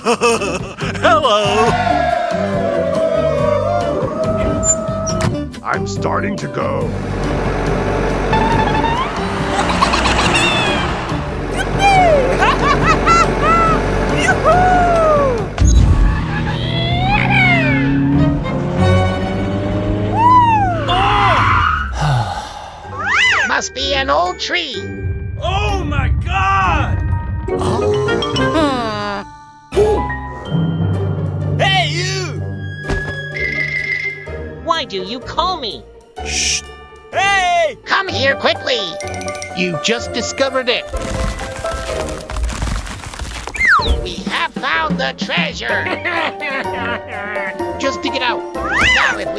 Hello. I'm starting to go. Must be an old tree. Oh my god! Why do you call me? Shh! Hey! Come here quickly. You just discovered it. We have found the treasure. Just dig it out. Now if we